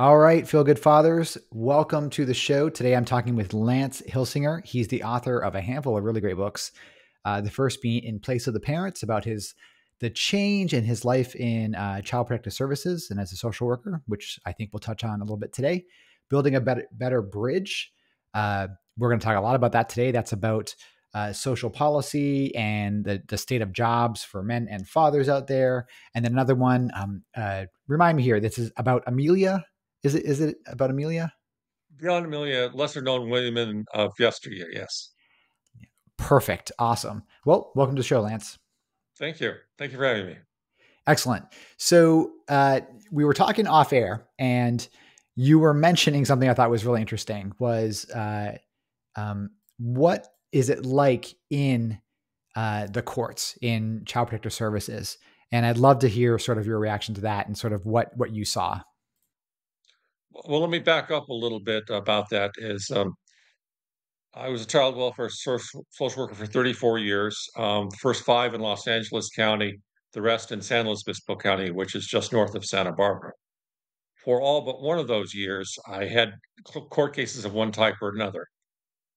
All right, Feel Good Fathers, welcome to the show. Today I'm talking with Lance Hillsinger. He's the author of a handful of really great books. Uh, the first being In Place of the Parents, about his the change in his life in uh, child protective services and as a social worker, which I think we'll touch on a little bit today. Building a better, better bridge. Uh, we're going to talk a lot about that today. That's about uh, social policy and the, the state of jobs for men and fathers out there. And then another one, um, uh, remind me here, this is about Amelia is it is it about Amelia? Beyond Amelia, lesser known women of yesteryear. Yes. Perfect. Awesome. Well, welcome to the show, Lance. Thank you. Thank you for having me. Excellent. So uh, we were talking off air, and you were mentioning something I thought was really interesting. Was uh, um, what is it like in uh, the courts in child protective services? And I'd love to hear sort of your reaction to that and sort of what what you saw. Well, let me back up a little bit about that. Is um, I was a child welfare social worker for 34 years, um, the first five in Los Angeles County, the rest in San Luis Obispo County, which is just north of Santa Barbara. For all but one of those years, I had court cases of one type or another.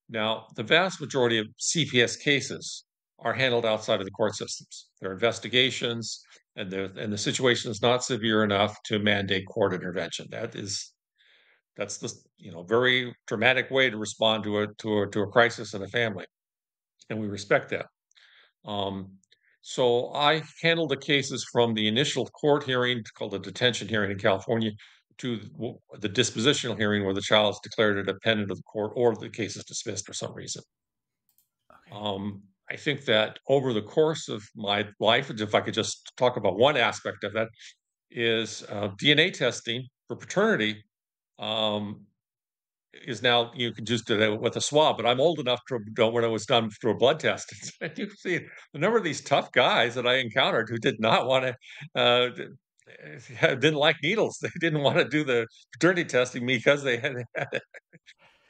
Now, the vast majority of CPS cases are handled outside of the court systems. They're investigations, and the and the situation is not severe enough to mandate court intervention. That is that's the you know very dramatic way to respond to a to a to a crisis in a family, and we respect that. Um, so I handled the cases from the initial court hearing, called the detention hearing in California, to the dispositional hearing where the child is declared a dependent of the court or the case is dismissed for some reason. Okay. Um, I think that over the course of my life, if I could just talk about one aspect of that, is uh, DNA testing for paternity um, is now you can just do it with a swab. But I'm old enough to know when it was done through a blood test. And you see the number of these tough guys that I encountered who did not want to. Uh, didn't like needles. They didn't want to do the paternity testing because they had, had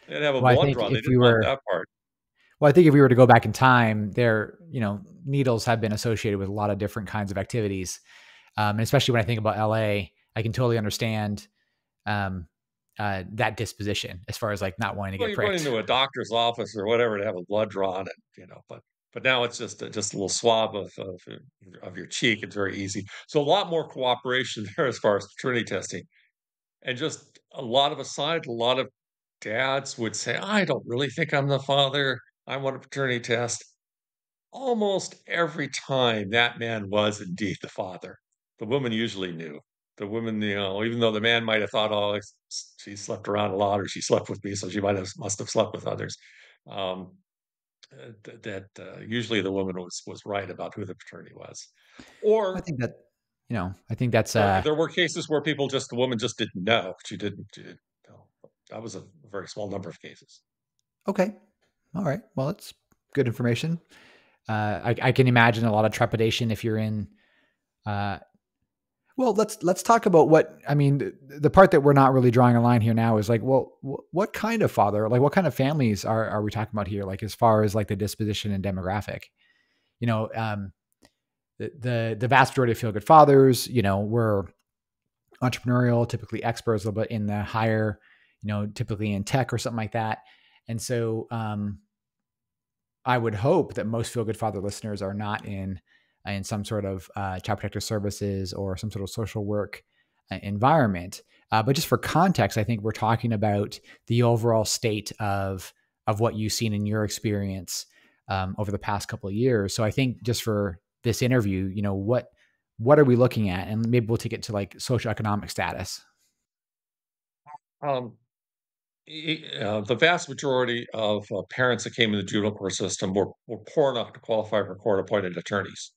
have a well, blood draw. They didn't we were, that part. Well, I think if we were to go back in time, there, you know, needles have been associated with a lot of different kinds of activities, um, and especially when I think about LA, I can totally understand um, uh, that disposition as far as like not wanting to well, get pricked. Going into a doctor's office or whatever to have a blood drawn, and you know, but but now it's just a, just a little swab of, of of your cheek. It's very easy. So a lot more cooperation there as far as paternity testing, and just a lot of aside, a lot of dads would say, "I don't really think I'm the father. I want a paternity test." Almost every time, that man was indeed the father. The woman usually knew the woman, you know, even though the man might have thought, oh, she slept around a lot or she slept with me, so she might have must have slept with others. Um, uh, that uh, usually the woman was was right about who the paternity was. Or I think that you know, I think that's uh, there were cases where people just the woman just didn't know. She didn't. She didn't know. That was a very small number of cases. Okay, all right. Well, it's good information. Uh, I, I, can imagine a lot of trepidation if you're in uh, well, let's let's talk about what I mean. The, part that we're not really drawing a line here now is like, well, what kind of father, like, what kind of families are are we talking about here? Like, as far as like the disposition and demographic, you know, um, the the, the vast majority of feel good fathers, you know, were entrepreneurial, typically experts, a little bit in the higher, you know, typically in tech or something like that, and so um, I would hope that most feel good father listeners are not in in some sort of uh, child protective services or some sort of social work uh, environment. Uh, but just for context, I think we're talking about the overall state of of what you've seen in your experience um, over the past couple of years. So I think just for this interview, you know, what what are we looking at, and maybe we'll take it to like socioeconomic status. Um, uh, the vast majority of uh, parents that came in the juvenile court system were, were poor enough to qualify for court appointed attorneys.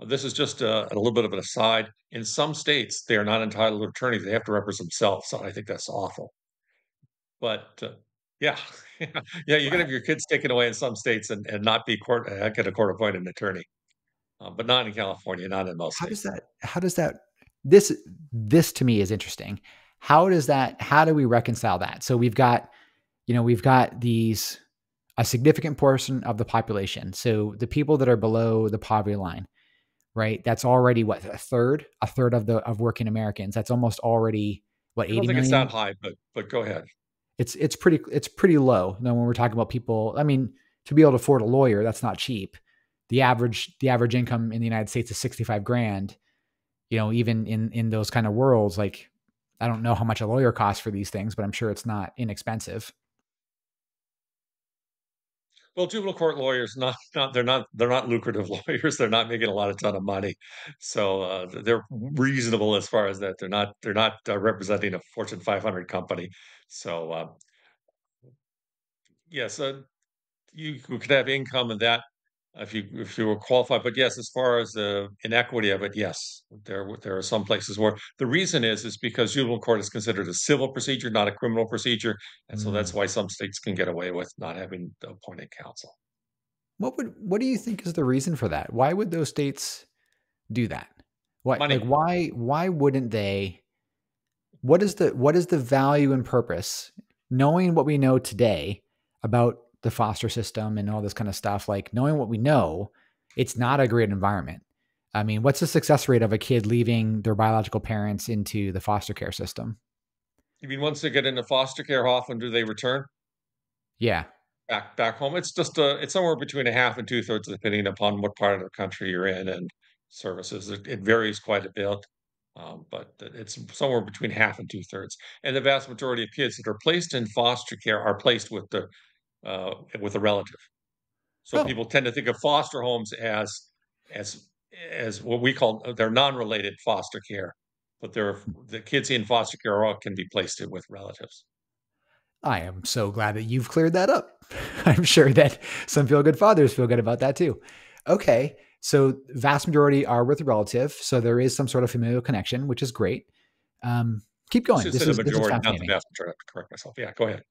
This is just a, a, little bit of an aside. In some states, they are not entitled to attorneys; they have to represent themselves. So I think that's awful. But uh, yeah, yeah, you can have your kids taken away in some states and, and not be court uh, get a court appointed attorney, uh, but not in California, not in most. How states. does that? How does that? This this to me is interesting. How does that? How do we reconcile that? So we've got, you know, we've got these a significant portion of the population. So the people that are below the poverty line right? That's already what a third, a third of the of working Americans. That's almost already what I eighty don't think million? it's that high, but but go ahead. It's it's pretty it's pretty low. Now when we're talking about people, I mean, to be able to afford a lawyer, that's not cheap. The average the average income in the United States is sixty five grand. You know, even in in those kind of worlds, like I don't know how much a lawyer costs for these things, but I'm sure it's not inexpensive. Well, juvenile court lawyers not not they're not they're not lucrative lawyers. They're not making a lot of ton of money, so uh, they're reasonable as far as that. They're not they're not uh, representing a Fortune 500 company. So uh, yes, uh, you, could have income in that if you if you were qualified. But yes, as far as the inequity of it, yes, there there are some places where the reason is is because juvenile court is considered a civil procedure, not a criminal procedure, and so that's Mm. why some states can get away with not having appointed counsel. What would what do you think is the reason for that? Why would those states do that? Why like why why wouldn't they what is the what is the value and purpose knowing what we know today about the foster system and all this kind of stuff like knowing what we know it's not a great environment i mean what's the success rate of a kid leaving their biological parents into the foster care system You mean once they get into foster care, how often do they return yeah back back home? It's just a it's somewhere between a half and two thirds, depending upon what part of the country you're in and services. It, it varies quite a bit, um, but it's somewhere between half and two thirds. And the vast majority of kids that are placed in foster care are placed with the uh, with a relative. So oh people tend to think of foster homes as as as what we call they're non-related foster care, but they're the kids in foster care all can be placed in with relatives. i am so glad that you've cleared that up i'm sure that some feel good fathers feel good about that too okay so vast majority are with a relative so there is some sort of familial connection which is great um, keep going this is this is majority, not the vast majority. I have to correct myself. Yeah, go ahead.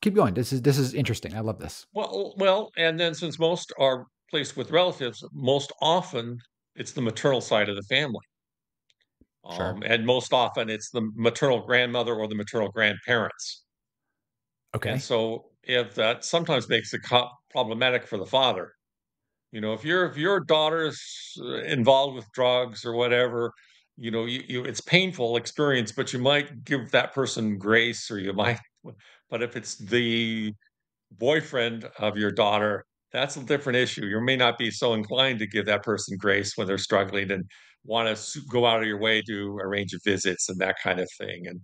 Keep going. This is this is interesting. I love this. Well, well, and then since most are placed with relatives, most often it's the maternal side of the family. Sure. Um, and most often it's the maternal grandmother or the maternal grandparents. Okay. And so if that sometimes makes it co- problematic for the father. You know, if your if your daughter's uh, involved with drugs or whatever, you know, you, you it's painful experience, but you might give that person grace or you might but if it's the boyfriend of your daughter, that's a different issue. You may not be so inclined to give that person grace when they're struggling and want to go out of your way to arrange visits and that kind of thing, and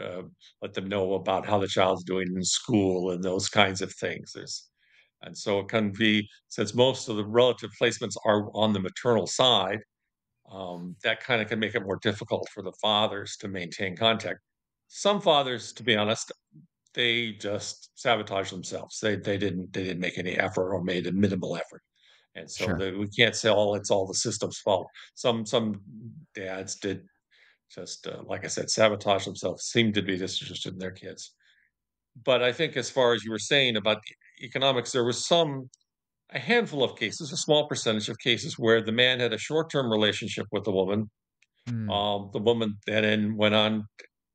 uh, let them know about how the child's doing in school and those kinds of things. There's, and so it can be since most of the relative placements are on the maternal side, um, that kind of can make it more difficult for the fathers to maintain contact. Some fathers, to be honest, they just sabotaged themselves. They they didn't they didn't make any effort or made a minimal effort. And so Sure. the, we can't say, "Oh, it's all the system's fault." Some some dads did just, uh, like I said, sabotage themselves, seemed to be disinterested in their kids. But I think as far as you were saying about economics, there was some a handful of cases, a small percentage of cases where the man had a short-term relationship with the woman. Hmm. Um, the woman then went on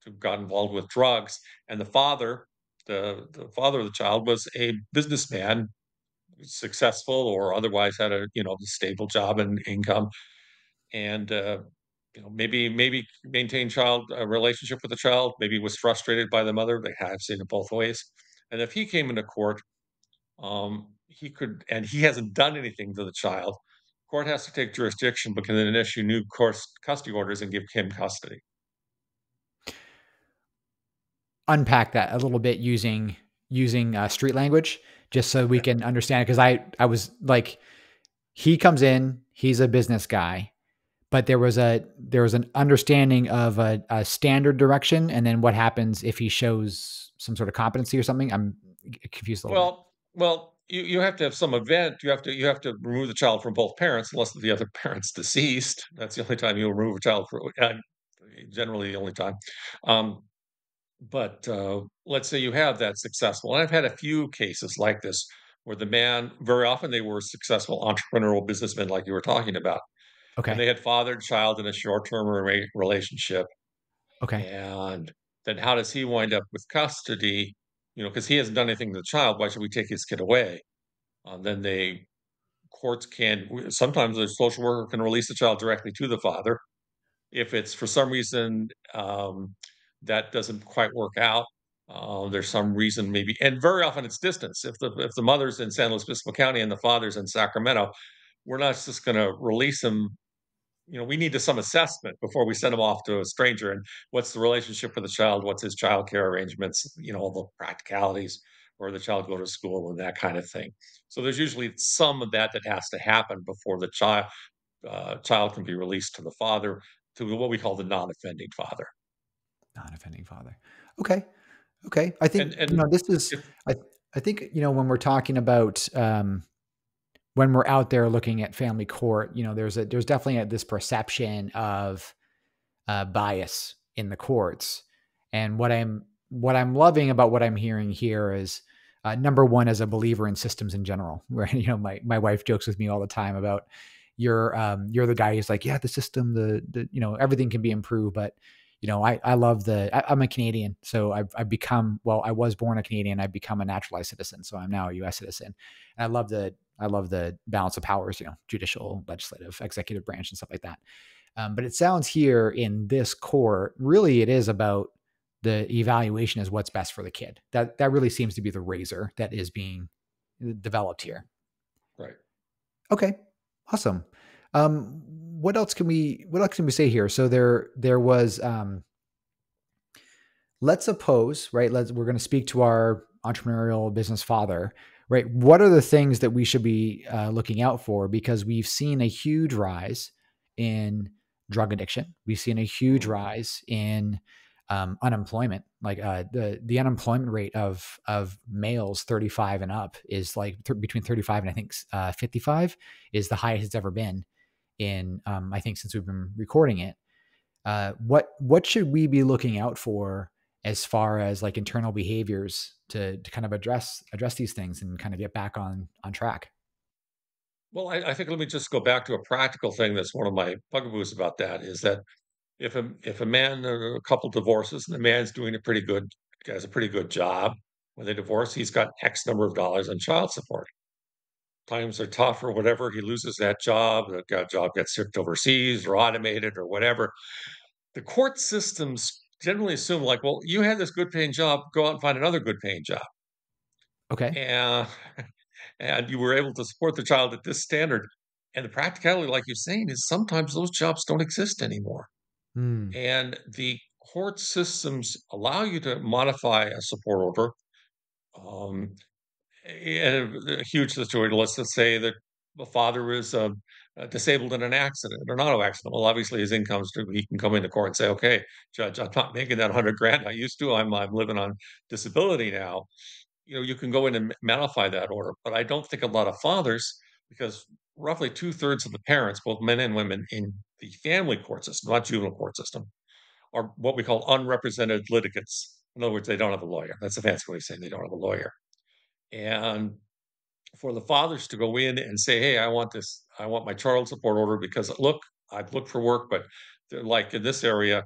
to got involved with drugs, and the father, the the father of the child was a businessman, successful or otherwise had a, you know, stable job and income, and, uh, you know, maybe maybe maintained child a relationship with the child, maybe was frustrated by the mother. They have seen it both ways. And if he came into court, um, he could and he hasn't done anything to the child, court has to take jurisdiction but can then issue new course custody orders and give him custody. Unpack that a little bit using using uh, street language, just so we can understand. Because I I was like, he comes in, he's a business guy, but there was a there was an understanding of a, a standard direction, and then what happens if he shows some sort of competency or something. I'm confused a little bit. Well well, you you have to have some event, you have to you have to remove the child from both parents unless the other parent's deceased. That's the only time you'll remove a child for uh, generally the only time. Um, but, uh, let's say you have that successful and I've had a few cases like this where the man very often they were successful entrepreneurial businessmen like you were talking about, Okay. and they had fathered child in a short-term relationship, Okay. and then how does he wind up with custody? You know, because he hasn't done anything to the child, why should we take his kid away? Uh, then they courts can sometimes the social worker can release the child directly to the father. If it's for some reason, um, that doesn't quite work out. Uh, there's some reason maybe, and very often it's distance. If the if the mother's in San Luis Obispo County and the father's in Sacramento, we're not just going to release them. You know, we need to some assessment before we send them off to a stranger. And what's the relationship with the child? What's his child care arrangements? You know, all the practicalities, where the child go to school and that kind of thing. So there's usually some of that that has to happen before the child uh, child can be released to the father, to what we call the non-offending father. Non-offending father. Okay. Okay. I think and, and you know this is if, I I think you know when we're talking about um when we're out there looking at family court, you know, there's a there's definitely a, this perception of uh, bias in the courts. And what I'm what I'm loving about what I'm hearing here is uh, number one as a believer in systems in general. Where you know my my wife jokes with me all the time about you're um, you're the guy who's like, yeah, the system, the the you know everything can be improved, but you know, I, I love the, I, am a Canadian. So I've, I've become, well, I was born a Canadian. I've become a naturalized citizen. So I'm now a US citizen. And I love the, I love the balance of powers, you know, judicial, legislative, executive branch and stuff like that. Um, but it sounds here in this court, really it is about the evaluation is what's best for the kid. That, that really seems to be the razor that is being uh, developed here. Right. Okay. Awesome. Um, what else can we what else can we say here? So there there was um, let's suppose right. Let's we're going to speak to our entrepreneurial business father. Right. What are the things that we should be uh, looking out for? Because we've seen a huge rise in drug addiction. We've seen a huge mm-hmm. rise in um, unemployment. Like uh, the the unemployment rate of of males 35 and up is like th- between 35 and I think uh, 55 is the highest it's ever been in um, I think since we've been recording it. Uh, what what should we be looking out for as far as like internal behaviors to to kind of address address these things and kind of get back on on track? Well, I, I think let me just go back to a practical thing. That's one of my bugaboos about that is that if a if a man or a couple divorces and the man's doing a pretty good has a pretty good job when they divorce, he's got X number of dollars on child support times are tough or whatever, he loses that job, the job gets shipped overseas or automated or whatever. The court systems generally assume, like, well, you had this good paying job, go out and find another good paying job. Okay. And, and you were able to support the child at this standard. And the practicality, like you're saying, is sometimes those jobs don't exist anymore. Hmm. And the court systems allow you to modify a support order um, a, a huge situation. Let's just say that the father is uh, uh, disabled in an accident, an auto accident. Well, obviously his income's too. He can come into court and say, "Okay, judge, I'm not making that hundred grand I used to. I'm I'm living on disability now." You know, you can go in and modify that order, but I don't think a lot of fathers, because roughly two thirds of the parents, both men and women, in the family court system, not juvenile court system, are what we call unrepresented litigants. In other words, they don't have a lawyer. That's a fancy way of saying they don't have a lawyer and for the fathers to go in and say, "Hey, I want this. I want my child support order because look, I've looked for work, but they're like in this area,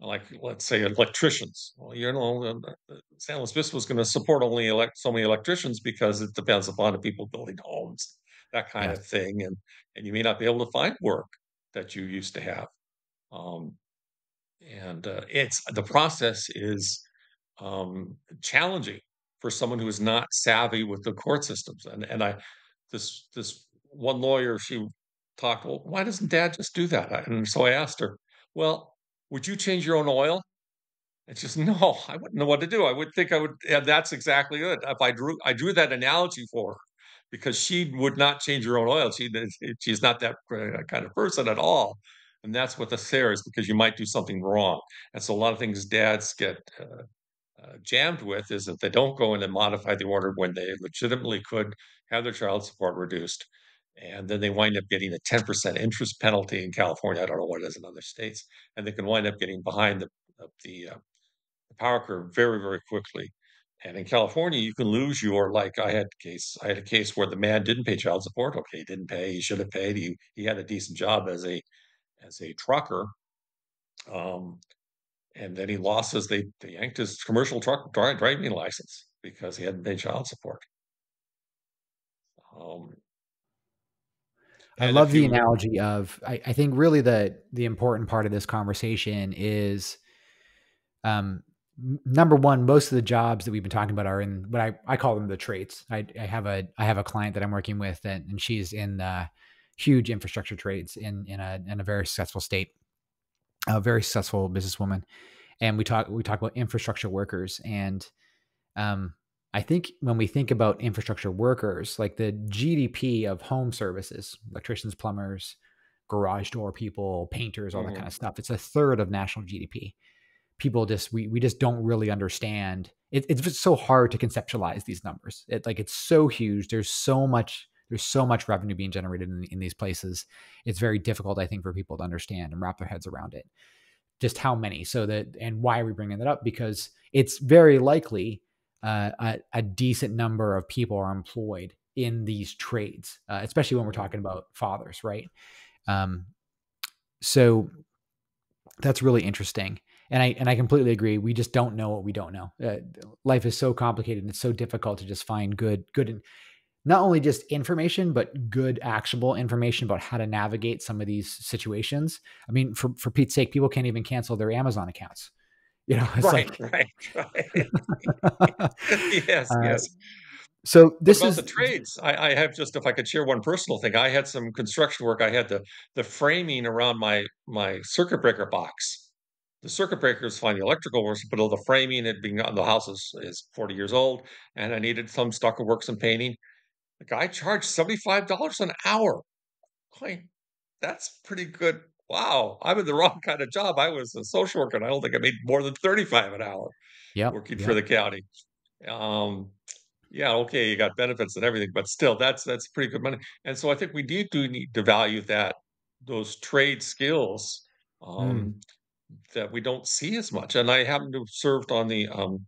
like let's say electricians. Well, you know, San Luis Obispo is going to support only elect so many electricians because it depends upon the people building homes, that kind yeah. of thing, and and you may not be able to find work that you used to have. Um, and uh, it's the process is um, challenging for someone who is not savvy with the court systems. And and I this this one lawyer she talked, well, why doesn't dad just do that? And so I asked her, well, would you change your own oil? And she says, no, I wouldn't know what to do. I would think I would. And that's exactly it. If I drew, I drew that analogy for her because she would not change her own oil. She she's not that kind of person at all. And that's what the fair is because you might do something wrong. And so a lot of things dads get uh, uh, jammed with is that they don't go in and modify the order when they legitimately could have their child support reduced. And then they wind up getting a 10% interest penalty in California. I don't know what it is in other states. And they can wind up getting behind the, the, uh, the power curve very, very quickly. And in California, you can lose your like I had a case. I had a case where the man didn't pay child support. Okay, he didn't pay. He should have paid. He he had a decent job as a as a trucker. Um, and then he lost his they, they yanked his commercial truck driving license because he hadn't paid child support. Um, I love the analogy of I, I, think really the the important part of this conversation is um, number one, most of the jobs that we've been talking about are in what I, I call them the trades. I, I have a I have a client that I'm working with, and, and she's in uh, huge infrastructure trades in in a in a very successful state, a very successful businesswoman, and we talk we talk about infrastructure workers, and um, I think when we think about infrastructure workers, like the GDP of home services, electricians, plumbers, garage door people, painters, all mm-hmm. that kind of stuff, it's a third of national GDP people just we we just don't really understand. It, it's just so hard to conceptualize these numbers. It like it's so huge. There's so much there's so much revenue being generated in, in these places. It's very difficult, I think, for people to understand and wrap their heads around it. Just how many? So that and why are we bringing that up? Because it's very likely uh, a, a, decent number of people are employed in these trades, uh, especially when we're talking about fathers, right? Um, so that's really interesting and I and I completely agree. We just don't know what we don't know. Uh, life is so complicated and it's so difficult to just find good good not only just information but good actionable information about how to navigate some of these situations. I mean, for for Pete's sake, people can't even cancel their Amazon accounts. You know, it's right, like right, right. yes, uh, yes. So this about is the trades. I, I, have just if I could share one personal thing. I had some construction work. I had the the framing around my my circuit breaker box the circuit breaker is fine. The electrical works, but all the framing, it being on the house is, is 40 years old, and I needed some stucco work, some painting. The guy charged $75 an hour. Like, that's pretty good. Wow, I'm in the wrong kind of job. I was a social worker, and I don't think I made more than 35 an hour yep, working yep. for the county. Um, yeah, okay, you got benefits and everything, but still, that's that's pretty good money. And so I think we do, do need to value that those trade skills um, mm that we don't see as much. And I happen to have served on the um,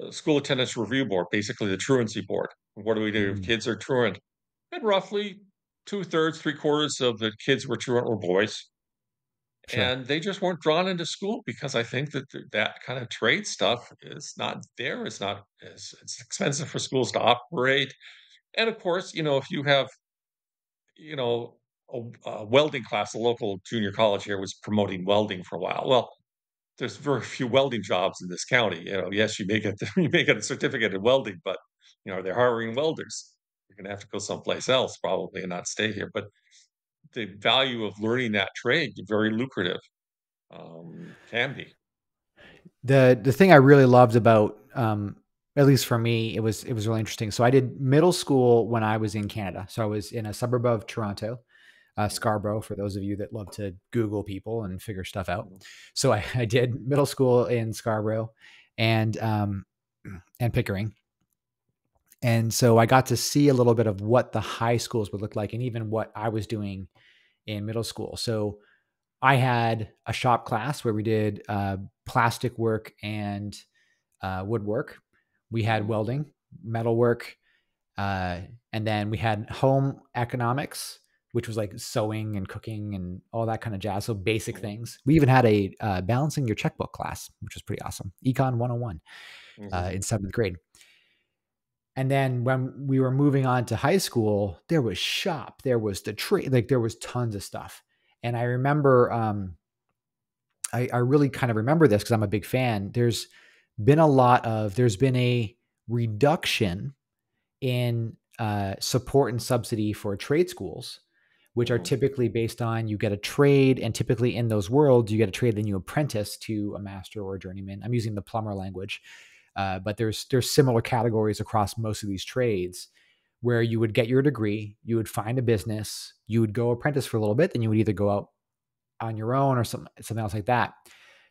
uh, school attendance review board, basically the truancy board. What do we do if mm. kids are truant? And roughly two thirds, three quarters of the kids were truant were boys. Sure. And they just weren't drawn into school because I think that th- that kind of trade stuff is not there. It's not as it's expensive for schools to operate. And of course, you know, if you have, you know, a, a welding class, a local junior college here was promoting welding for a while. Well, there's very few welding jobs in this county. You know, yes, you may get you may get a certificate in welding, but you know they're hiring welders. You're going to have to go someplace else probably and not stay here. But the value of learning that trade very lucrative um, can be. The the thing I really loved about um, at least for me, it was it was really interesting. So I did middle school when I was in Canada. So I was in a suburb of Toronto, uh, Scarborough, for those of you that love to Google people and figure stuff out. Mm-hmm. So I, I did middle school in Scarborough and um, and Pickering. And so I got to see a little bit of what the high schools would look like and even what I was doing in middle school. So I had a shop class where we did uh, plastic work and uh, woodwork. We had mm-hmm. welding, metal work, uh, and then we had home economics, which was like sewing and cooking and all that kind of jazz. So basic things. We even had a uh, balancing your checkbook class, which was pretty awesome. Econ 101 uh, mm-hmm. uh, in seventh grade. And then when we were moving on to high school, there was shop, there was the tree, like there was tons of stuff. And I remember, um, I, I really kind of remember this because I'm a big fan. There's been a lot of, there's been a reduction in uh, support and subsidy for trade schools which are mm-hmm. typically based on you get a trade, and typically in those worlds, you get a trade, then you apprentice to a master or a journeyman. I'm using the plumber language, uh, but there's there's similar categories across most of these trades where you would get your degree, you would find a business, you would go apprentice for a little bit, then you would either go out on your own or some, something else like that.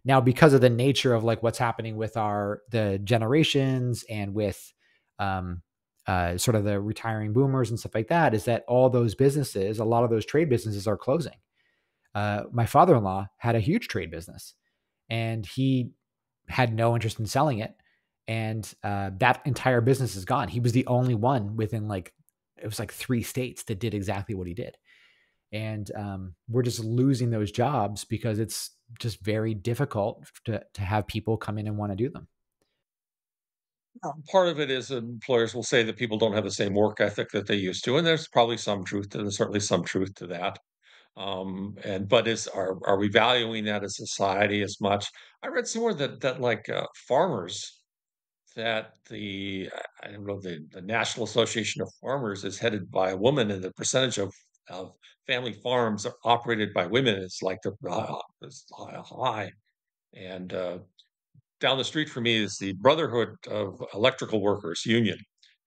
Now, because of the nature of like what's happening with our the generations and with um, uh, sort of the retiring boomers and stuff like that is that all those businesses, a lot of those trade businesses are closing. Uh, my father in law had a huge trade business and he had no interest in selling it. And uh, that entire business is gone. He was the only one within like, it was like three states that did exactly what he did. And um, we're just losing those jobs because it's just very difficult to, to have people come in and want to do them. Part of it is employers will say that people don't have the same work ethic that they used to, and there's probably some truth to there's certainly some truth to that. Um, and but is are are we valuing that as society as much? I read somewhere that that like uh, farmers that the I don't know the the National Association of Farmers is headed by a woman, and the percentage of of family farms are operated by women is like the uh, is high. And uh, down the street from me is the Brotherhood of Electrical Workers Union,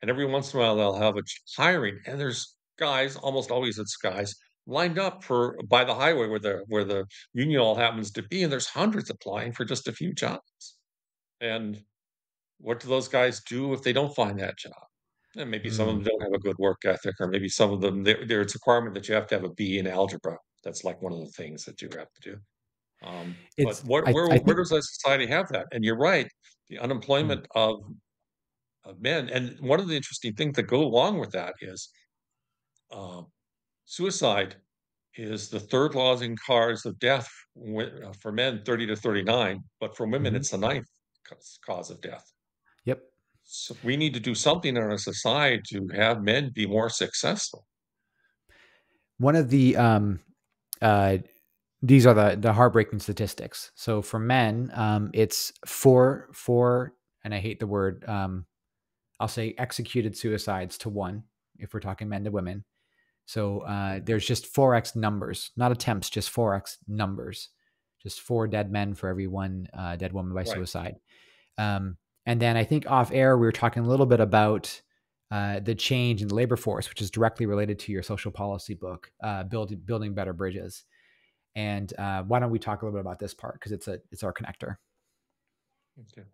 and every once in a while they'll have a hiring, and there's guys, almost always it's guys, lined up for by the highway where the where the union all happens to be, and there's hundreds applying for just a few jobs. And what do those guys do if they don't find that job? And maybe some of them Mm. don't have a good work ethic, or maybe some of them there there's a requirement that you have to have a B in algebra. That's like one of the things that you have to do. Um, but what I where I where does that society have that? And you're right, the mm, unemployment of of men and one of the interesting things that go along with that is, um, suicide is the 3rd lodging cause of death uh, for men 30 to 39, but for women, mhm, it's the ninth cause cause of death. So we need to do something in our society to have men be more successful. One of the um, uh, these are the the heartbreaking statistics. So for men, um, it's four four, and I hate the word. Um, I'll say executed suicides to one if we're talking men to women. So uh, there's just four x numbers, not attempts, just four x numbers, just four dead men for every one uh, dead woman by Right. suicide. Um, and then I think off air we were talking a little bit about uh, the change in the labor force, which is directly related to your social policy book, uh, building building better bridges. And uh, why don't we talk a little bit about this part because it's a it's our connector. Okay.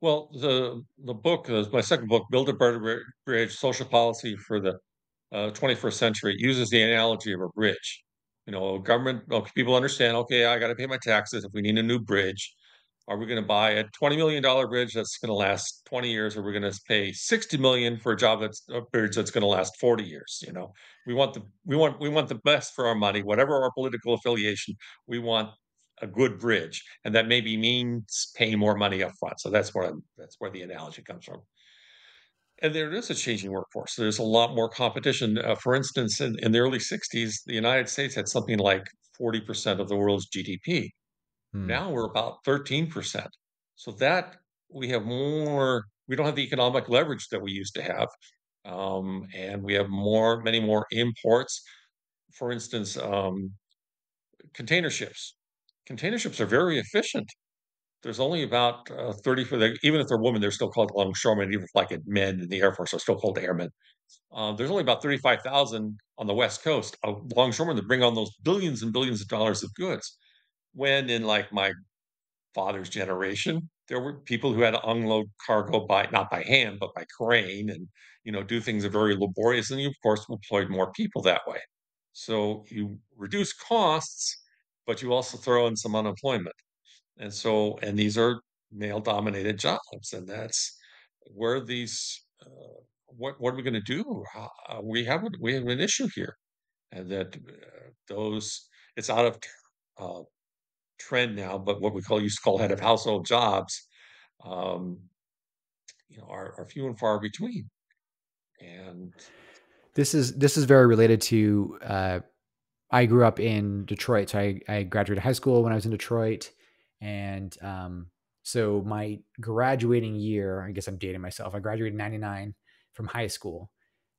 Well, the the book is my second book, Build a Better Bri Bridge: Social Policy for the, uh, 21st Century. Uses the analogy of a bridge. You know, government people understand, "Okay, I gotta pay my taxes if we need a new bridge. Are we gonna buy a $20,000,000 bridge that's gonna last 20 years, or we're gonna pay 60,000,000 for a job that's a bridge that's gonna last 40 years?" You know? We want the we want we want the best for our money, whatever our political affiliation, we want a good bridge, and that maybe means paying more money up front. So that's where I'm that's where the analogy comes from. And there is a changing workforce. There's a lot more competition. Uh, for instance, in, in the early 60s, the United States had something like 40% of the world's GDP. Hmm. Now we're about 13%. So that we have more, we don't have the economic leverage that we used to have. Um, and we have more, many more imports. For instance, um, container ships. Container ships are very efficient There's only about, uh, 30 for the even if they're women, they're still called longshoremen, even if, like, men in the Air Force are still called airmen. Uh, there's only about 35,000 on the West Coast of longshoremen that bring on those billions and billions of dollars of goods. When in, like, my father's generation, there were people who had to unload cargo by not by hand, but by crane and, you know, do things are very laborious, and you, of course, employed more people that way. So you reduce costs, but you also throw in some unemployment. And so and these are male-dominated jobs, and that's where these, uh, what what are we gonna do? Ho uh, we have we have an issue here, and that, uh, those it's out of uh, trend now, but what we call used to call head of household jobs, um, you know, are are few and far between, and This is this is very related to. Uh, I grew up in Detroit, so I, I graduated high school when I was in Detroit, and um, so my graduating year, I guess I'm dating myself. I graduated '99 from high school.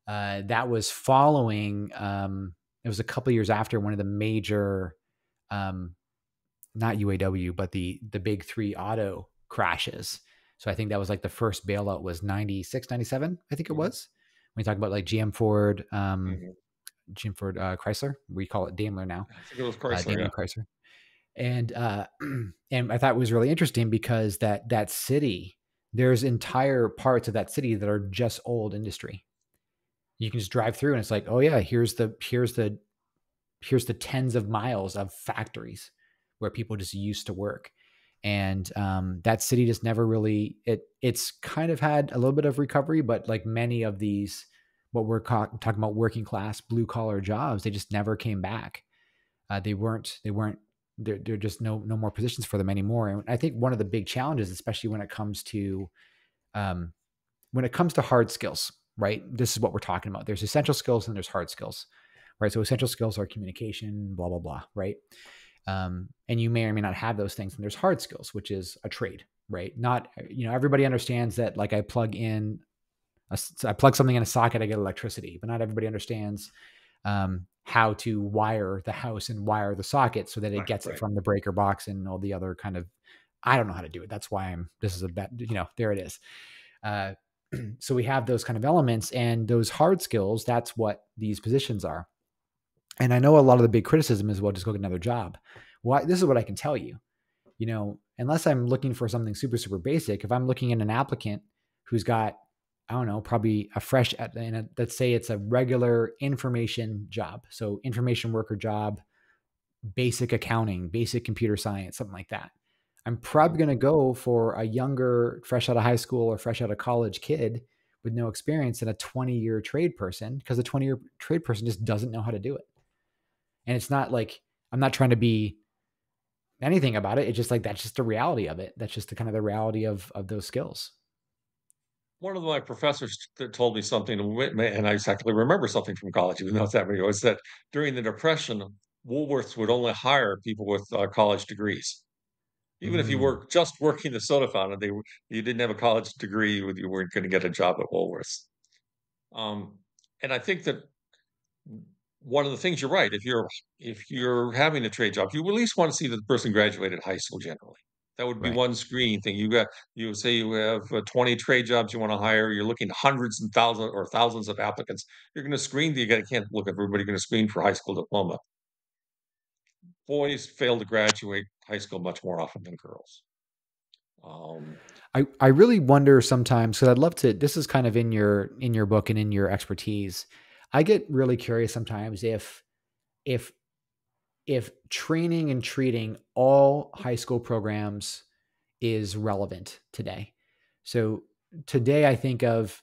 Uh, that was following. Um, it was a couple years after one of the major, um, not UAW, but the the big three auto crashes. So I think that was like the first bailout was 96, 97, I think it Mhm, was. When you talk about like GM Ford, um, mhm. GM Ford uh, Chrysler, we call it Daimler now, I think it was uh, Daimler yeah. Chrysler, and uh, and I thought it was really interesting because that that city, there's entire parts of that city that are just old industry. You can just drive through and it's like, oh yeah, here's the here's the here's the tens of miles of factories where people just used to work. And um, that city just never really it it's kind of had a little bit of recovery but like many of these what we're talking about working class blue collar jobs they just never came back. Uh, they weren't they weren't there, there are just no no more positions for them anymore. And i think one of the big challenges especially when it comes to um, when it comes to hard skills right? This is what we're talking about. There's essential skills and there's hard skills right? So essential skills are communication, blah blah blah, right? Um, and you may or may not have those things. And there's hard skills, which is a trade, right? Not you know everybody understands that like I plug in, a, I plug something in a socket, I get electricity, but not everybody understands um, how to wire the house and wire the socket so that it Right, gets it from the breaker box and all the other kind of I don't know how to do it. That's why I'm this is a bet, you know, there it is. Uh, so we have those kind of elements and those hard skills, that's what these positions are. And I know a lot of the big criticism is well, just go get another job. Why this is what I can tell you. You know, unless I'm looking for something super, super basic, if I'm looking at an applicant who's got I don't know, probably a fresh, in a, let's say it's a regular information job. So, information worker job, basic accounting, basic computer science, something like that. I'm probably going to go for a younger, fresh out of high school or fresh out of college kid with no experience than a 20 year trade person because a 20 year trade person just doesn't know how to do it. And it's not like I'm not trying to be anything about it. It's just like that's just the reality of it. That's just the kind of the reality of of those skills one of my professors that told me something, and I exactly remember something from college, even though it's that many was that during the Depression, Woolworths would only hire people with uh, college degrees. Even mm. if you mm. were just working the soda fountain, they you didn't have a college degree, you weren't going to get a job at Woolworths. Um, and I think that one of the things you're right. If you're if you're having a trade job, you at least want to see that the person graduated high school generally. That would be Right. one screening thing. You got you say you have uh, 20 trade jobs you want to hire. You're looking hundreds and thousands or thousands of applicants. You're going to screen. You got can't look at everybody. You're going to screen for high school diploma. Boys fail to graduate high school much more often than girls. Um, I, I really wonder sometimes because I'd love to. This is kind of in your in your book and in your expertise. I get really curious sometimes if if if training and treating all high school programs is relevant today. So today I think of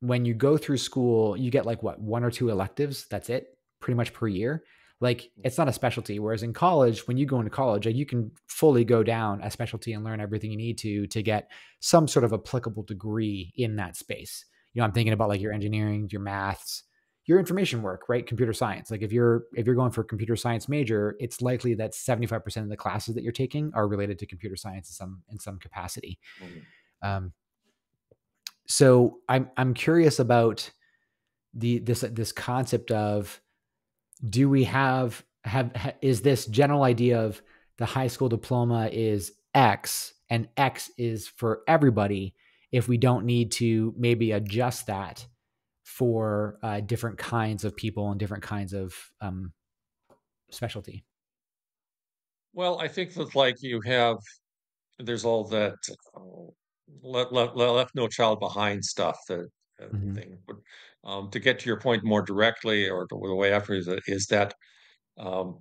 when you go through school, you get like what, one or two electives, that's it, pretty much per year. Like mm. it's not a specialty. Whereas in college, when you go into college, you can fully go down a specialty and learn everything you need to to get some sort of applicable degree in that space. You know, I'm thinking about like your engineering, your maths, your information work, right? Computer science. Like if you're if you're going for a computer science major, it's likely that 75% of the classes that you're taking are related to computer science in some in some capacity. Mm-hmm. Um, so I'm I'm curious about the this this concept of do we have have ha, is this general idea of the high school diploma is X and X is for everybody if we don't need to maybe adjust that for uh, different kinds of people and different kinds of um, specialty? Well, I think that like you have, there's all that uh, left, left, left no child behind stuff that uh, mm-hmm. thing. But um, to get to your point more directly, or the, way after is, is that um,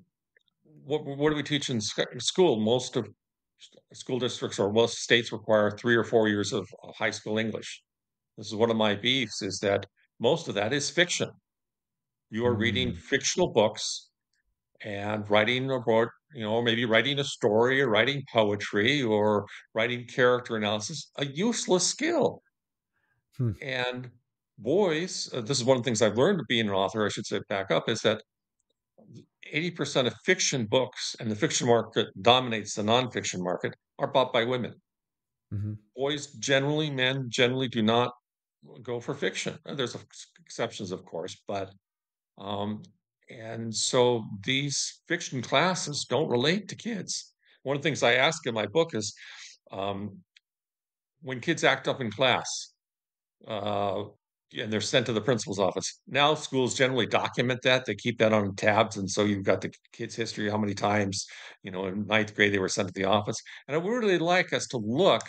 what what do we teach in school? Most of school districts or most states require three or four years of high school English. This is one of my beefs: is that most of that is fiction. You are mm. reading fictional books and writing about, you know, maybe writing a story or writing poetry or writing character analysis, a useless skill. Hmm. And boys, uh, this is one of the things I've learned being an author, I should say, back up, is that 80% of fiction books and the fiction market dominates the nonfiction market are bought by women. Mm-hmm. Boys generally, men generally do not go for fiction. Uh, there's exceptions, of course, but um, and so these fiction classes don't relate to kids. One of the things I ask in my book is um, when kids act up in class uh, and they're sent to the principal's office. Now schools generally document that; they keep that on tabs, and so you've got the kids' history, how many times you know in ninth grade they were sent to the office. And I would really like us to look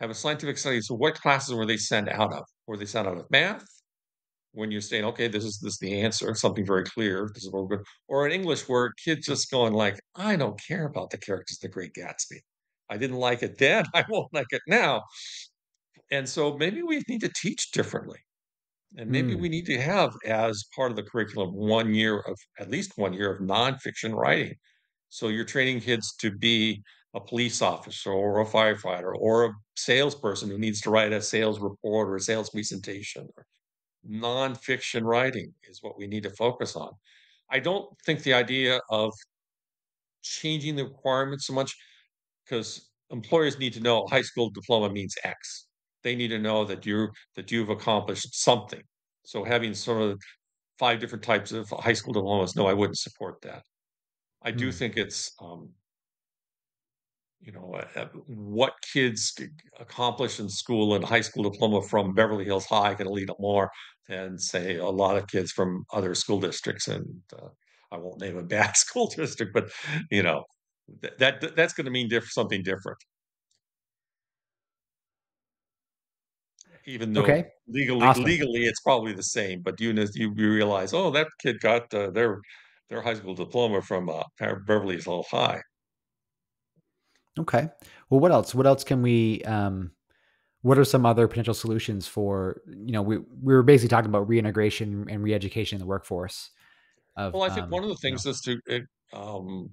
have a scientific study. So, what classes were they sent out of? Were they sent out of math? When you're saying, okay, this is this is the answer, something very clear. This is what we're good. Or in English, where kids just going like, I don't care about the characters of the Great Gatsby. I didn't like it then. I won't like it now. And so maybe we need to teach differently. And maybe mm. we need to have as part of the curriculum one year of at least one year of nonfiction writing. So you're training kids to be a police officer or a firefighter or a salesperson who needs to write a sales report or a sales presentation. Or nonfiction writing is what we need to focus on. I don't think the idea of changing the requirements so much because employers need to know high school diploma means X. They need to know that you that you've accomplished something. So having sort of five different types of high school diplomas, no, I wouldn't support that. I do Hmm. think it's um, you know uh, uh, what kids accomplish in school and high school diploma from Beverly Hills High can lead them more than say a lot of kids from other school districts. And uh, I won't name a bad school district, but you know th- that that's going to mean diff- something different. even though Okay. legally Awesome. legally it's probably the same, but you know, you you realize, oh, that kid got uh, their their high school diploma from uh, Beverly Hills High. Okay. Well, what else? What else can we? Um, what are some other potential solutions for? You know, we we were basically talking about reintegration and reeducation in the workforce. Of Well, I think um, one of the you know, things is to it, um,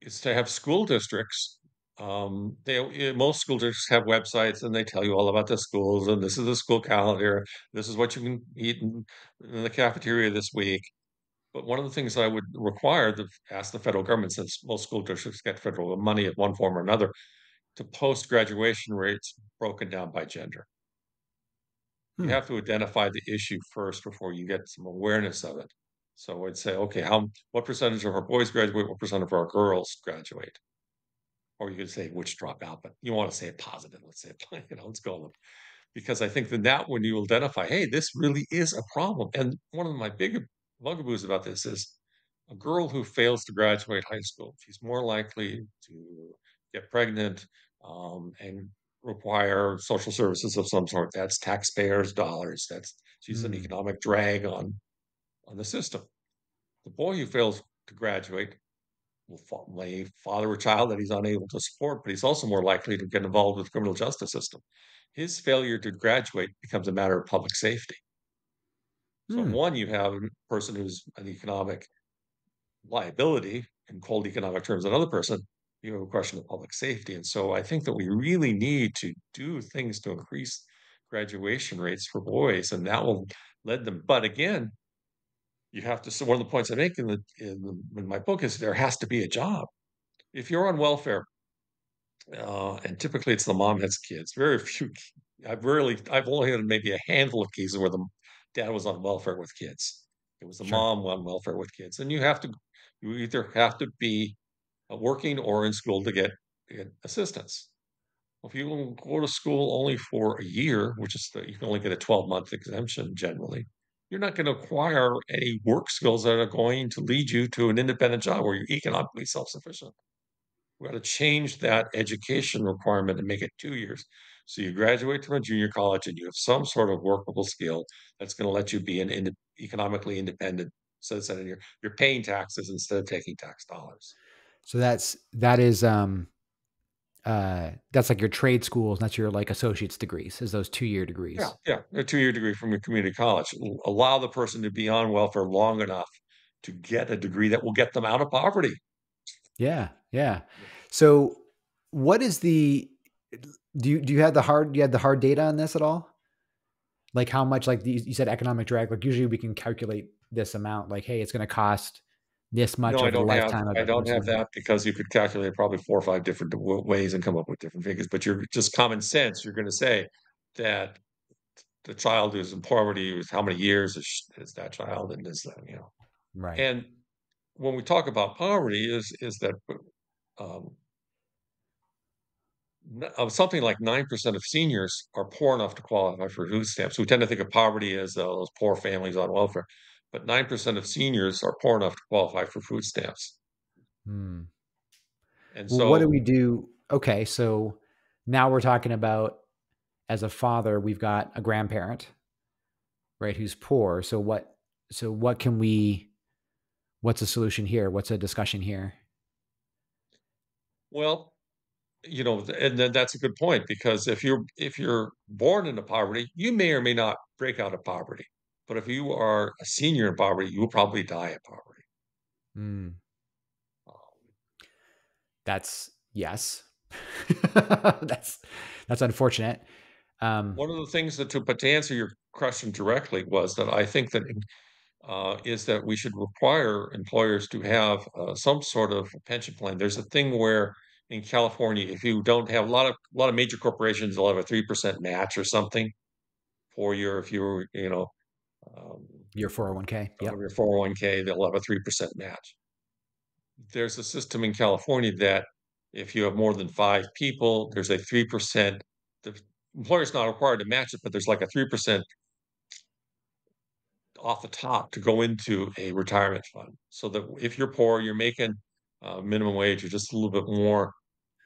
is to have school districts. Um, they most school districts have websites and they tell you all about the schools and this is the school calendar. This is what you can eat in, in the cafeteria this week. But one of the things I would require to ask the federal government, since most school districts get federal money in one form or another, to post graduation rates broken down by gender. You hmm, have to identify the issue first before you get some awareness of it. So I'd say, okay, how what percentage of our boys graduate, what percent of our girls graduate? Or you could say which drop out, but you want to say it positive. Let's say, it, you know, let's go because I think that that when you identify, hey, this really is a problem. And one of my big bugaboos about this is a girl who fails to graduate high school, she's more likely to get pregnant um, and require social services of some sort. That's taxpayers' dollars. That's she's an hmm, economic drag on on the system. The boy who fails to graduate will may father a child that he's unable to support, but he's also more likely to get involved with the criminal justice system. His failure to graduate becomes a matter of public safety. So, hmm. one, you have a person who's an economic liability in cold economic terms, another person, you have a question of public safety. And so I think that we really need to do things to increase graduation rates for boys, and that will lead them. But again, you have to. So one of the points I make in the in, the, in my book is there has to be a job. If you're on welfare, uh, and typically it's the mom has kids. Very few. I've rarely. I've only had maybe a handful of cases where the dad was on welfare with kids. It was the Sure. mom on welfare with kids, and you have to. You either have to be uh, working or in school to get, get assistance. Well, If you go to school only for a year, which is the, you can only get a 12 month exemption generally, you're not going to acquire any work skills that are going to lead you to an independent job where you're economically self sufficient. We've got to change that education requirement and make it two years. So you graduate from a junior college and you have some sort of workable skill that's going to let you be an ind- economically independent citizen and you're, you're paying taxes instead of taking tax dollars. So that's that is um uh that's like your trade schools. That's your like associate's degrees. Is those two year degrees? yeah, a two-year degree from a community college. Allow the person to be on welfare long enough to get a degree that will get them out of poverty. Yeah. Yeah. So what is the do you do you have the hard you have the hard data on this at all? Like how much like these you said economic drag, like usually we can calculate this amount, like, hey, it's gonna cost this much I over the don't have lifetime of I don't have that because you could calculate probably four or five different ways and come up with different figures. But you're just common sense. You're going to say that the child who's in poverty is how many years is, is that child and is that you know. Right. And when we talk about poverty, is is that um, of something like 9% of seniors are poor enough to qualify for food stamps. We tend to think of poverty as uh, those poor families on welfare, but 9% of seniors are poor enough to qualify for food stamps. Hmm. And Well, what do we do? Okay, so now we're talking about as a father, we've got a grandparent, right, who's poor. So what so what can we what's a solution here? What's a discussion here? well, you know, and then that's a good point because if you're if you're born into poverty, you may or may not break out of poverty. But if you are a senior in poverty, you will probably die of poverty. Um, That's yes. that's that's unfortunate. Um, one of the things that to but to answer your question directly was that I think that uh, is that we should require employers to have uh, some sort of pension plan. There's a thing where in California, if you don't have a lot of a lot of major corporations, they'll have a three percent match or something for your if you're you know um, your 401k, yeah, your 401k, they'll have a three percent match. There's a system in California that if you have more than five people, there's a three percent. The employer's not required to match it, but there's like a three percent off the top to go into a retirement fund. So that if you're poor, you're making uh, minimum wage or just a little bit more.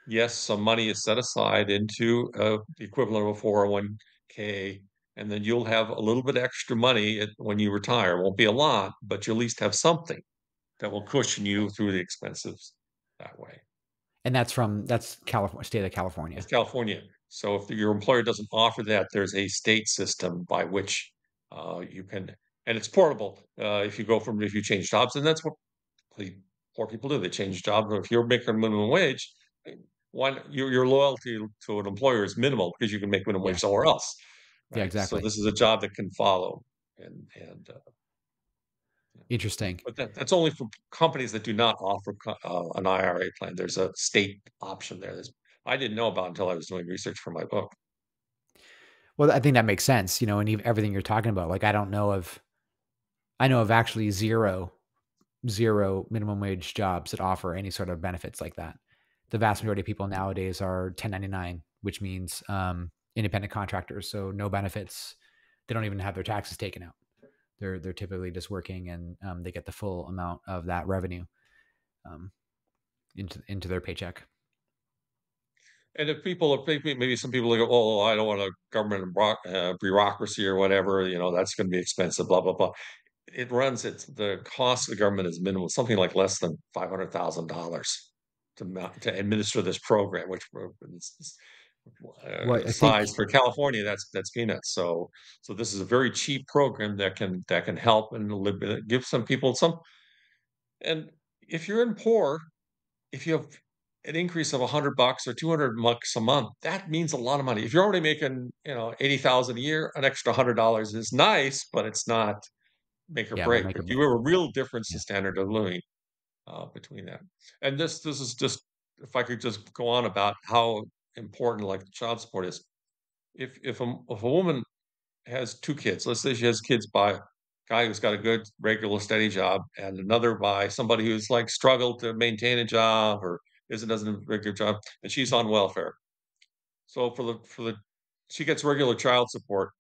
Yes, some money is set aside into uh, the equivalent of a 401k, and then you'll have a little bit extra money at, when you retire. It won't be a lot, but you'll at least have something that will cushion you through the expenses that way. And that's from that's California, state of California. It's California. So if your employer doesn't offer that, there's a state system by which uh, you can and it's portable. Uh, if you go from if you change jobs, and that's what people do. They change jobs. If you're making minimum wage, one your your loyalty to an employer is minimal because you can make minimum wage somewhere else. Right? Yeah, exactly. So this is a job that can follow, and and uh, interesting. But that, that's only for companies that do not offer uh, an IRA plan. There's a state option there. There's, I didn't know about until I was doing research for my book. Well, I think that makes sense, you know, and everything you're talking about. Like, I don't know of I know of actually zero, zero minimum wage jobs that offer any sort of benefits like that. The vast majority of people nowadays are 1099, which means um, independent contractors. So no benefits. They don't even have their taxes taken out. They're they're typically just working and um, they get the full amount of that revenue um, into into their paycheck. And if people are maybe some people go, oh, I don't want a government uh, bureaucracy or whatever, you know, that's going to be expensive, blah blah blah it runs it's the cost of the government is minimal, something like less than five hundred thousand dollars to to administer this program, which is uh, well, size think... for California that's that's peanuts. So so this is a very cheap program that can that can help and give some people some. And if you're in poor, if you have an increase of a hundred bucks or two hundred bucks a month, that means a lot of money. If you're already making you know eighty thousand a year, an extra hundred dollars is nice, but it's not make or yeah, break. Make but you have a real difference yeah. in standard of living uh, between that. And this this is just if I could just go on about how important like child support is. If if a if a woman has two kids, let's say she has kids by a guy who's got a good regular steady job and another by somebody who's like struggled to maintain a job or isn't doesn't a regular job and she's on welfare. So for the for the she gets regular child support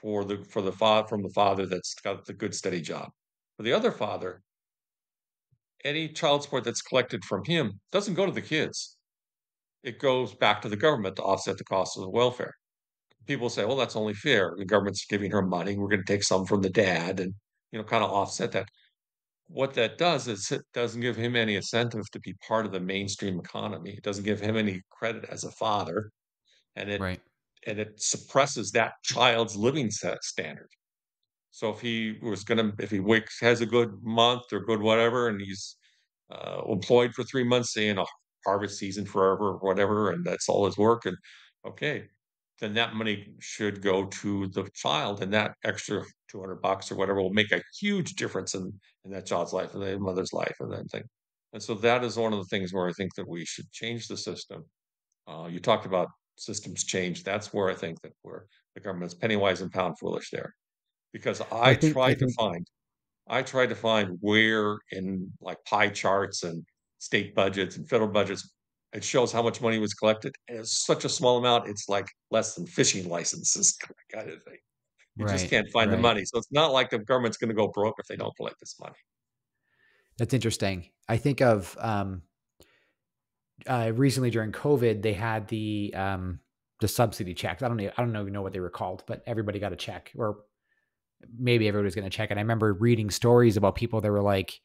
for the for the father from the father that's got the good steady job. For the other father, any child support that's collected from him doesn't go to the kids. It goes back to the government to offset the cost of the welfare. People say, well, that's only fair. The government's giving her money. We're going to take some from the dad and, you know, kind of offset that. What that does is it doesn't give him any incentive to be part of the mainstream economy. It doesn't give him any credit as a father. And it right and it suppresses that child's living standard. So if he was going to, if he wakes, has a good month or good whatever, and he's uh, employed for three months, say in a harvest season forever or whatever, and that's all his work, and okay, then that money should go to the child, and that extra two hundred bucks or whatever will make a huge difference in in that child's life and the mother's life and that thing. And so that is one of the things where I think that we should change the system. Uh, you talked about systems change, that's where I think that we're the government's penny wise and pound foolish there. Because I, I think, tried I think, to find, I tried to find where in like pie charts and state budgets and federal budgets, it shows how much money was collected. And it's such a small amount, it's like less than fishing licenses kind of thing. You right, just can't find right. the money. So it's not like the government's going to go broke if they don't collect this money. That's interesting. I think of um, uh, recently during COVID, they had the um, the subsidy checks. I don't know, I don't even know what they were called, but everybody got a check, or maybe everybody's going to check. And I remember reading stories about people that were like,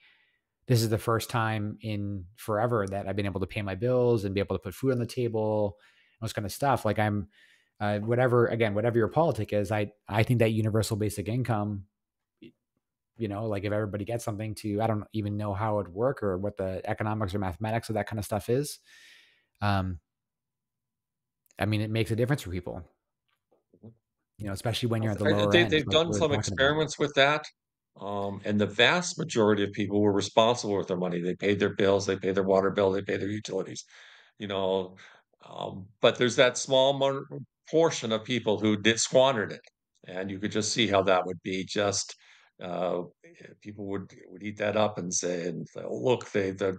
"This is the first time in forever that I've been able to pay my bills and be able to put food on the table, and this kind of stuff." Like I'm, uh, whatever. Again, whatever your politic is, I I think that universal basic income you know like if everybody gets something to i don't even know how it would work or what the economics or mathematics of that kind of stuff is um i mean it makes a difference for people mm-hmm. you know especially when you're at the lower they, end they've done some experiments with that Um, and the vast majority of people were responsible with their money. They paid their bills, they paid their water bill, they paid their utilities, you know. Um, but there's that small portion of people who did squandered it, and you could just see how that would be. Just uh, people would would eat that up and say, and say, oh, look, they the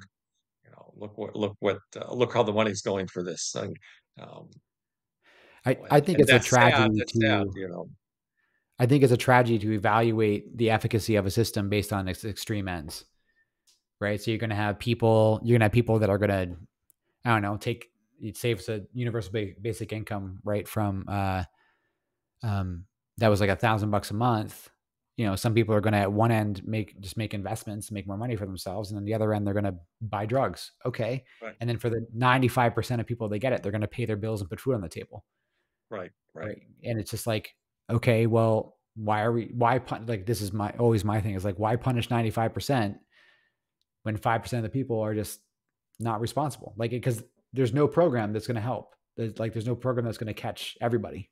you know look what look what uh, look how the money's going for this thing. Um, I, I think it's a tragedy sad, to sad, you know. I think it's a tragedy to evaluate the efficacy of a system based on its extreme ends. Right. So you're gonna have people you're gonna have people that are gonna I don't know, take it saves a universal basic income right from uh um that was like a thousand bucks a month you know some people are going to at one end make just make investments make more money for themselves and then the other end they're going to buy drugs. Okay. Right. and then for the 95% of people they get it they're going to pay their bills and put food on the table. Right, right. Right. And it's just like okay well why are we why pun- like this is my always my thing is like why punish 95% when 5% of the people are just not responsible? Like because there's no program that's going to help. There's like there's no program that's going to catch everybody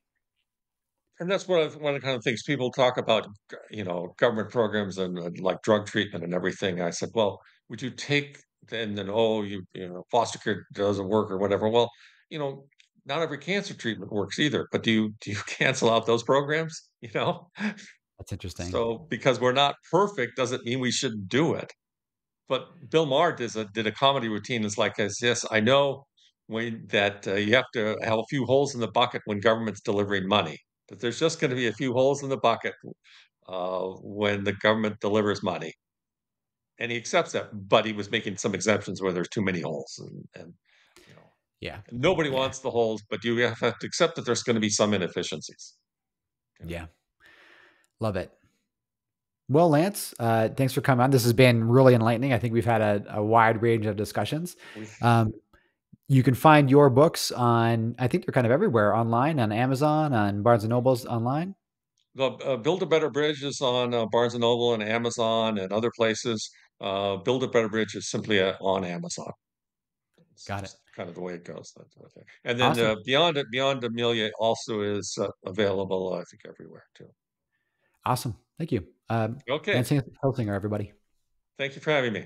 and that's one of one of the kind of things people talk about, you know, government programs and, and like drug treatment and everything. I said, well, would you take then then oh you you know foster care doesn't work or whatever? Well, you know, not every cancer treatment works either. But do you do you cancel out those programs? You know, that's interesting. So because we're not perfect doesn't mean we shouldn't do it. But Bill Maher did a did a comedy routine. It's like, as yes, I know when that uh, you have to have a few holes in the bucket when government's delivering money that there's just going to be a few holes in the bucket uh, when the government delivers money. And he accepts that, but he was making some exemptions where there's too many holes, and, and you know, yeah, nobody yeah. wants the holes, but you have to accept that there's going to be some inefficiencies. Yeah, love it. Well, Lance, uh, thanks for coming on. This has been really enlightening. I think we've had a, a wide range of discussions. Um, you can find your books on i think they're kind of everywhere online on amazon on barnes and nobles online? The uh, build a better bridge is on uh, barnes and noble and amazon and other places. Uh, build a better bridge is simply uh, on amazon. It's got it. kind of the way it goes. And then awesome. Uh, beyond it beyond amelia also is uh, available i think everywhere too. Awesome. Thank you. Um, okay. Lance Hillsinger, everybody. Thank you for having me